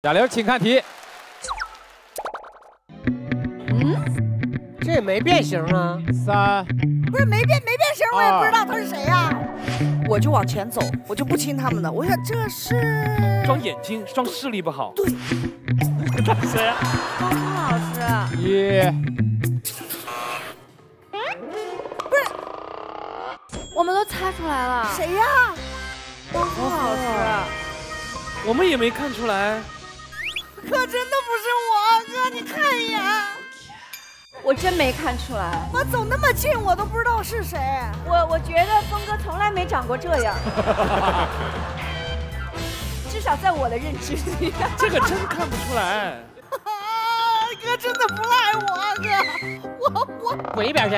贾玲，请看题。嗯这也没变形啊！三，不是没变没变形，我也不知道他是谁呀。我就往前走，我就不亲他们的。我想这是装眼睛，装视力不好。对，谁呀？高峰老师，一，我们都猜出来了，谁呀？高峰老师，我们也没看出来。可真的不是我，哥，你看一眼，我真没看出来。我走那么近，我都不知道是谁。我我觉得峰哥从来没长过这样，至少在我的认知里。这个真看不出来。啊，哥真的不赖我，哥，我我滚一边去！